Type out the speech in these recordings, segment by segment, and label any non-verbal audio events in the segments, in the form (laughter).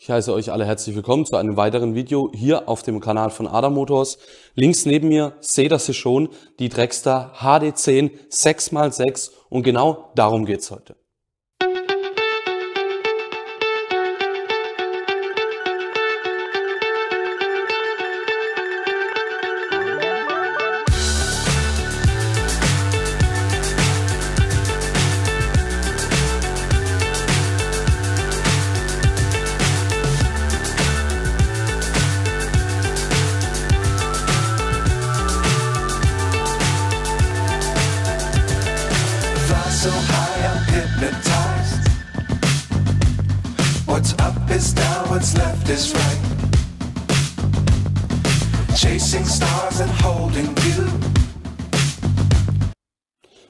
Ich heiße euch alle herzlich willkommen zu einem weiteren Video hier auf dem Kanal von Ada Motors. Links neben mir seht ihr sie schon, die Dragster HD10 6x6 und genau darum geht's heute.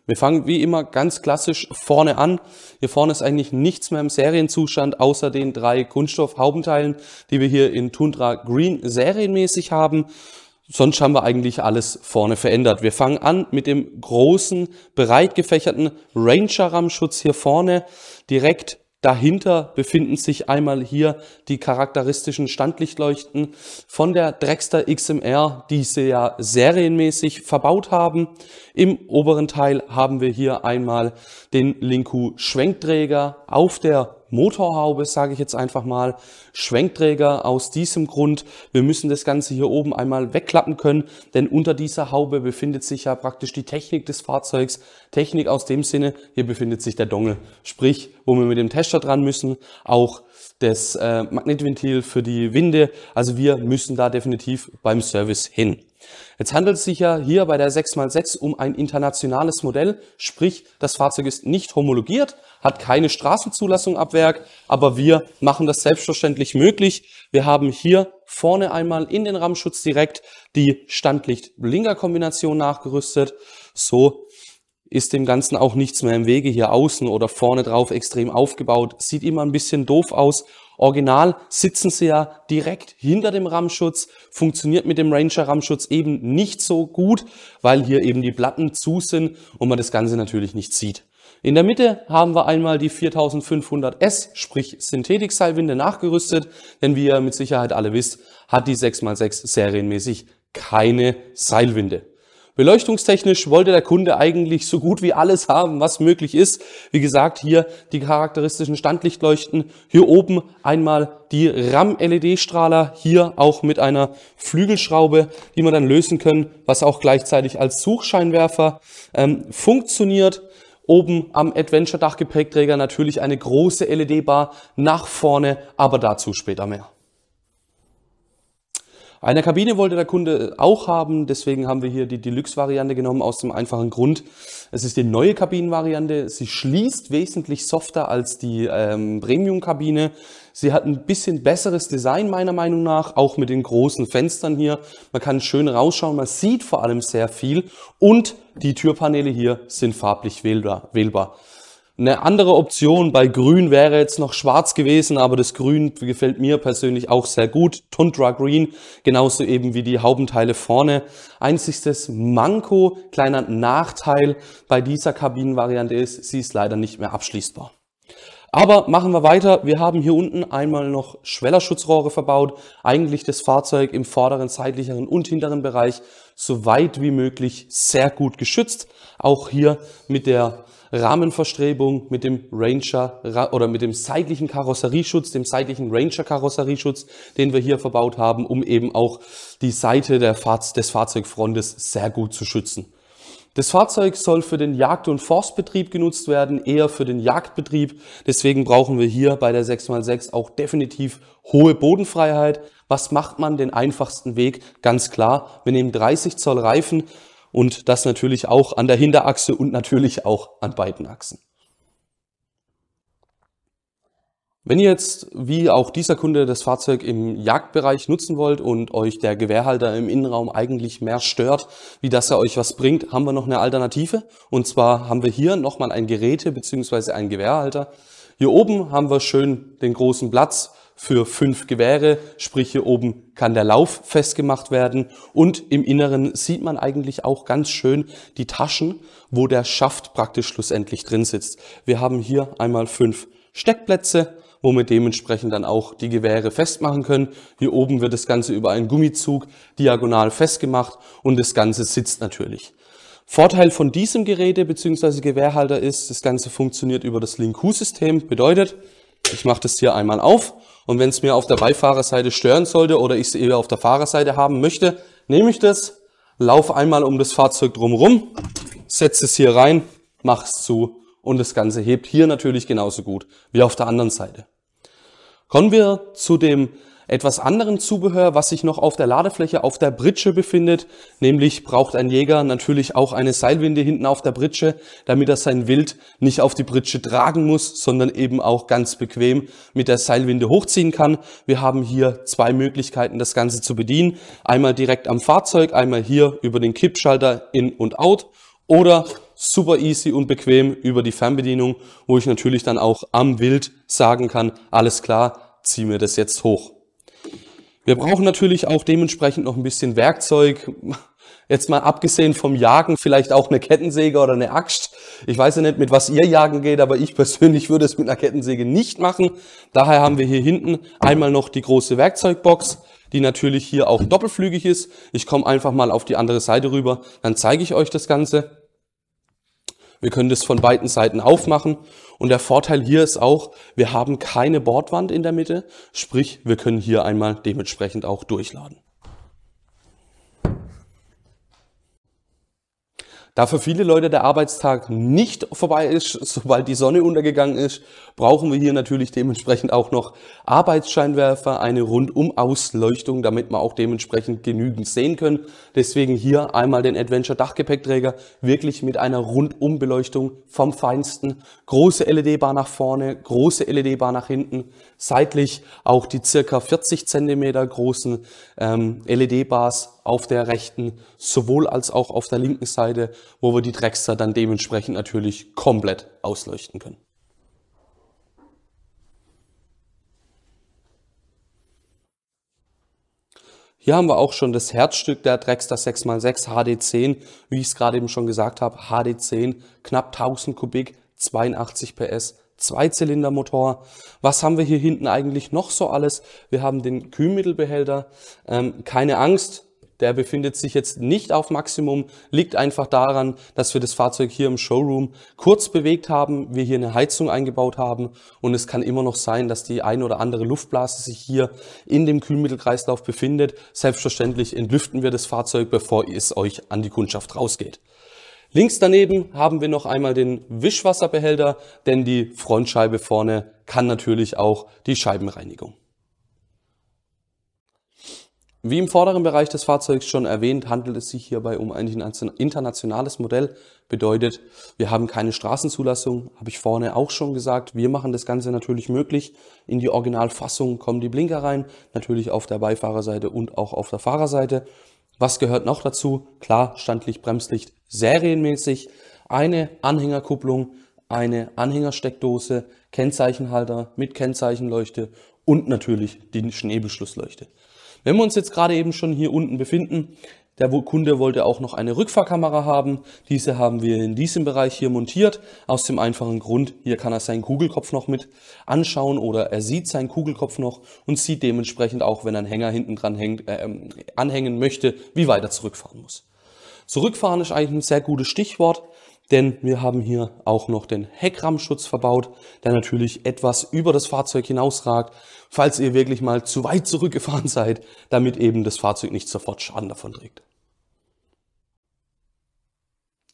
Wir fangen wie immer ganz klassisch vorne an. Hier vorne ist eigentlich nichts mehr im Serienzustand, außer den drei Kunststoffhaubenteilen, die wir hier in Tundra Green serienmäßig haben. Sonst haben wir eigentlich alles vorne verändert. Wir fangen an mit dem großen, breit gefächerten Ranger-Rammschutz hier vorne. Direkt dahinter befinden sich einmal hier die charakteristischen Standlichtleuchten von der Dragster XMR, die sie ja serienmäßig verbaut haben. Im oberen Teil haben wir hier einmal den Linku Schwenkträger auf der Motorhaube, sage ich jetzt einfach mal, Schwenkträger aus diesem Grund. Wir müssen das Ganze hier oben einmal wegklappen können, denn unter dieser Haube befindet sich ja praktisch die Technik des Fahrzeugs. Technik aus dem Sinne, hier befindet sich der Dongel, sprich, wo wir mit dem Tester dran müssen, auch das äh, Magnetventil für die Winde. Also wir müssen da definitiv beim Service hin. Jetzt handelt es sich ja hier bei der 6x6 um ein internationales Modell, sprich das Fahrzeug ist nicht homologiert, hat keine Straßenzulassung ab Werk, aber wir machen das selbstverständlich möglich. Wir haben hier vorne einmal in den Rammschutz direkt die Standlicht-Blinker-Kombination nachgerüstet. So ist dem Ganzen auch nichts mehr im Wege hier außen oder vorne drauf extrem aufgebaut. Sieht immer ein bisschen doof aus. Original sitzen sie ja direkt hinter dem Rammschutz, funktioniert mit dem Ranger Rammschutz eben nicht so gut, weil hier eben die Platten zu sind und man das Ganze natürlich nicht sieht. In der Mitte haben wir einmal die 4500S, sprich Synthetik-Seilwinde nachgerüstet, denn wie ihr mit Sicherheit alle wisst, hat die 6x6 serienmäßig keine Seilwinde. Beleuchtungstechnisch wollte der Kunde eigentlich so gut wie alles haben, was möglich ist. Wie gesagt, hier die charakteristischen Standlichtleuchten. Hier oben einmal die RAM-LED-Strahler, hier auch mit einer Flügelschraube, die wir dann lösen können, was auch gleichzeitig als Suchscheinwerfer ähm, funktioniert. Oben am Adventure-Dachgepäckträger natürlich eine große LED-Bar nach vorne, aber dazu später mehr. Eine Kabine wollte der Kunde auch haben, deswegen haben wir hier die Deluxe-Variante genommen, aus dem einfachen Grund. Es ist die neue Kabinenvariante, sie schließt wesentlich softer als die ähm, Premium-Kabine. Sie hat ein bisschen besseres Design meiner Meinung nach, auch mit den großen Fenstern hier. Man kann schön rausschauen, man sieht vor allem sehr viel und die Türpaneele hier sind farblich wählbar. Eine andere Option bei Grün wäre jetzt noch Schwarz gewesen, aber das Grün gefällt mir persönlich auch sehr gut. Tundra Green, genauso eben wie die Haubenteile vorne. Einziges Manko, kleiner Nachteil bei dieser Kabinenvariante ist, sie ist leider nicht mehr abschließbar. Aber machen wir weiter. Wir haben hier unten einmal noch Schwellerschutzrohre verbaut. Eigentlich das Fahrzeug im vorderen, seitlicheren und hinteren Bereich so weit wie möglich sehr gut geschützt. Auch hier mit der Rahmenverstrebung mit dem Ranger oder mit dem seitlichen Karosserieschutz, dem seitlichen Ranger Karosserieschutz, den wir hier verbaut haben, um eben auch die Seite Fahr des Fahrzeugfrontes sehr gut zu schützen. Das Fahrzeug soll für den Jagd- und Forstbetrieb genutzt werden, eher für den Jagdbetrieb. Deswegen brauchen wir hier bei der 6x6 auch definitiv hohe Bodenfreiheit. Was macht man den einfachsten Weg? Ganz klar, wir nehmen 30 Zoll Reifen, und das natürlich auch an der Hinterachse und natürlich auch an beiden Achsen. Wenn ihr jetzt, wie auch dieser Kunde, das Fahrzeug im Jagdbereich nutzen wollt und euch der Gewehrhalter im Innenraum eigentlich mehr stört, wie dass er euch was bringt, haben wir noch eine Alternative. Und zwar haben wir hier nochmal ein Geräte bzw. einen Gewehrhalter. Hier oben haben wir schön den großen Platz für fünf Gewehre, sprich hier oben kann der Lauf festgemacht werden und im Inneren sieht man eigentlich auch ganz schön die Taschen, wo der Schaft praktisch schlussendlich drin sitzt. Wir haben hier einmal fünf Steckplätze wo wir dementsprechend dann auch die Gewehre festmachen können. Hier oben wird das Ganze über einen Gummizug diagonal festgemacht und das Ganze sitzt natürlich. Vorteil von diesem Geräte bzw. Gewehrhalter ist, das Ganze funktioniert über das Link-Q-System. Bedeutet, ich mache das hier einmal auf und wenn es mir auf der Beifahrerseite stören sollte oder ich es eher auf der Fahrerseite haben möchte, nehme ich das, laufe einmal um das Fahrzeug drumherum, setze es hier rein, mache es zu und das Ganze hebt hier natürlich genauso gut wie auf der anderen Seite. Kommen wir zu dem etwas anderen Zubehör, was sich noch auf der Ladefläche auf der Britsche befindet. Nämlich braucht ein Jäger natürlich auch eine Seilwinde hinten auf der Britsche, damit er sein Wild nicht auf die Britsche tragen muss, sondern eben auch ganz bequem mit der Seilwinde hochziehen kann. Wir haben hier zwei Möglichkeiten, das Ganze zu bedienen. Einmal direkt am Fahrzeug, einmal hier über den Kippschalter in und out oder super easy und bequem über die Fernbedienung, wo ich natürlich dann auch am Wild sagen kann, alles klar, zieh mir das jetzt hoch. Wir brauchen natürlich auch dementsprechend noch ein bisschen Werkzeug. (laughs) Jetzt mal abgesehen vom Jagen, vielleicht auch eine Kettensäge oder eine Axt. Ich weiß ja nicht, mit was ihr jagen geht, aber ich (laughs) persönlich würde es mit einer Kettensäge nicht machen. Daher haben wir hier hinten einmal noch die große Werkzeugbox, die natürlich hier auch doppelflügig ist. Ich komme einfach mal auf die andere Seite rüber, dann zeige ich euch das Ganze. Wir können das von beiden Seiten aufmachen. Und der Vorteil hier ist auch, wir haben keine Bordwand in der Mitte. Sprich, wir können hier einmal dementsprechend auch durchladen. Da für viele Leute der Arbeitstag nicht vorbei ist, (laughs) sobald die Sonne untergegangen ist, brauchen wir hier natürlich dementsprechend auch noch Arbeitsscheinwerfer, eine Rundum-Ausleuchtung, damit wir auch dementsprechend genügend sehen können. Deswegen hier einmal den Adventure Dachgepäckträger, wirklich mit einer Rundumbeleuchtung vom Feinsten. Große LED-Bar nach vorne, große LED-Bar nach hinten, seitlich auch die circa 40 Zentimeter großen ähm, LED-Bars auf der rechten, sowohl als auch auf der linken Seite, wo wir die Dragster dann dementsprechend natürlich komplett ausleuchten können. Hier haben wir auch schon das Herzstück der Dragster 6x6 HD10, wie ich es gerade eben schon gesagt habe, HD10, knapp 1000 Kubik, 82 PS, Zweizylindermotor. Was haben wir hier hinten eigentlich noch so alles? Wir haben den Kühlmittelbehälter. Ähm, keine Angst, der befindet sich jetzt nicht auf Maximum, liegt einfach daran, dass wir das Fahrzeug hier im Showroom kurz bewegt haben, wir hier eine Heizung eingebaut haben und es kann immer noch sein, dass die ein oder andere Luftblase sich hier in dem Kühlmittelkreislauf befindet. Selbstverständlich entlüften wir das Fahrzeug, bevor es euch an die Kundschaft rausgeht. Links daneben haben wir noch einmal den Wischwasserbehälter, denn die Frontscheibe vorne kann natürlich auch die Scheibenreinigung. Wie im vorderen Bereich des Fahrzeugs schon erwähnt, handelt es sich hierbei um ein internationales Modell. Bedeutet, wir haben keine Straßenzulassung, habe ich vorne auch schon gesagt. Wir machen das Ganze natürlich möglich. In die Originalfassung kommen die Blinker rein, natürlich auf der Beifahrerseite und auch auf der Fahrerseite. Was gehört noch dazu? Klar, Standlicht, Bremslicht, serienmäßig. Eine Anhängerkupplung, eine Anhängersteckdose, Kennzeichenhalter mit Kennzeichenleuchte und natürlich die Schneebelschlussleuchte. Wenn wir uns jetzt gerade eben schon hier unten befinden, der Kunde wollte auch noch eine Rückfahrkamera haben. Diese haben wir in diesem Bereich hier montiert. Aus dem einfachen Grund, hier kann er seinen Kugelkopf noch mit anschauen oder er sieht seinen Kugelkopf noch und sieht dementsprechend auch, wenn ein Hänger hinten dran hängt, äh, anhängen möchte, wie weit er zurückfahren muss. Zurückfahren ist eigentlich ein sehr gutes Stichwort. Denn wir haben hier auch noch den Heckrammschutz verbaut, der natürlich etwas über das Fahrzeug hinausragt, falls ihr wirklich mal zu weit zurückgefahren (laughs) seid, damit eben das Fahrzeug nicht sofort Schaden davon trägt.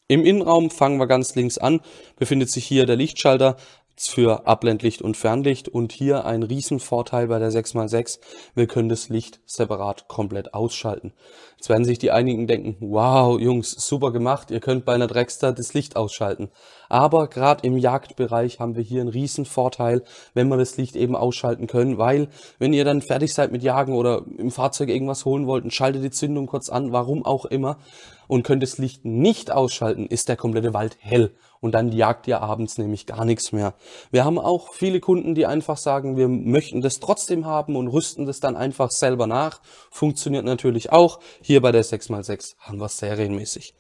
Im Innenraum fangen wir ganz links an, befindet sich hier der Lichtschalter für Abblendlicht und Fernlicht und hier ein Riesenvorteil bei der 6x6, wir können das Licht separat komplett ausschalten. Jetzt werden sich die einigen denken, wow Jungs, super gemacht, ihr könnt bei einer Dragster das Licht ausschalten. Aber gerade im Jagdbereich haben wir hier einen Riesenvorteil, wenn wir das Licht eben ausschalten können, weil wenn ihr dann fertig seid mit Jagen oder im Fahrzeug irgendwas holen wollt schaltet die Zündung kurz an, warum auch immer, und könnt das Licht nicht ausschalten, ist der komplette Wald hell und dann jagt ihr abends nämlich gar nichts mehr. Wir haben auch viele Kunden, die einfach sagen, wir möchten das trotzdem haben und rüsten das dann einfach selber nach. Funktioniert natürlich auch. Hier bei der 6x6 haben wir es serienmäßig.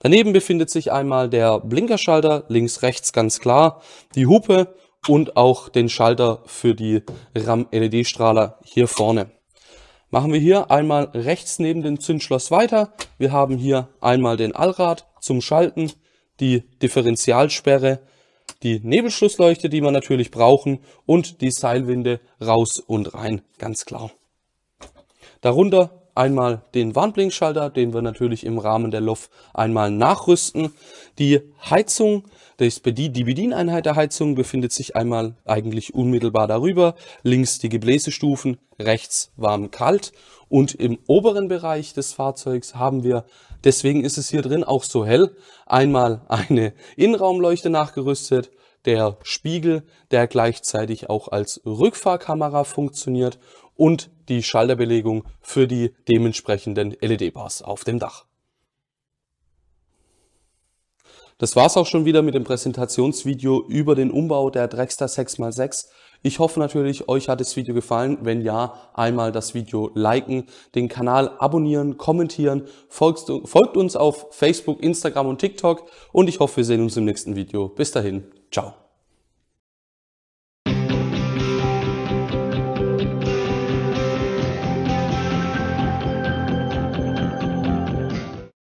Daneben befindet sich einmal der Blinkerschalter, links, rechts ganz klar, die Hupe und auch den Schalter für die RAM-LED-Strahler hier vorne. Machen wir hier einmal rechts neben dem Zündschloss weiter. Wir haben hier einmal den Allrad zum Schalten, die Differentialsperre, die Nebelschlussleuchte, die wir natürlich brauchen und die Seilwinde raus und rein, ganz klar. Darunter einmal den Warnblinkschalter, den wir natürlich im Rahmen der LOF einmal nachrüsten. Die Heizung, die Bedieneinheit der Heizung befindet sich einmal eigentlich unmittelbar darüber. Links die Gebläsestufen, rechts warm-kalt und im oberen Bereich des Fahrzeugs haben wir, deswegen ist es hier drin auch so hell, einmal eine Innenraumleuchte nachgerüstet, der Spiegel, der gleichzeitig auch als Rückfahrkamera funktioniert und die Schalterbelegung für die dementsprechenden LED-Bars auf dem Dach. Das war's auch schon wieder mit dem Präsentationsvideo über den Umbau der Dragster 6x6. Ich hoffe natürlich, euch hat das Video gefallen. Wenn ja, einmal das Video liken, den Kanal abonnieren, kommentieren, folgt, folgt uns auf Facebook, Instagram und TikTok und ich hoffe, wir sehen uns im nächsten Video. Bis dahin, ciao.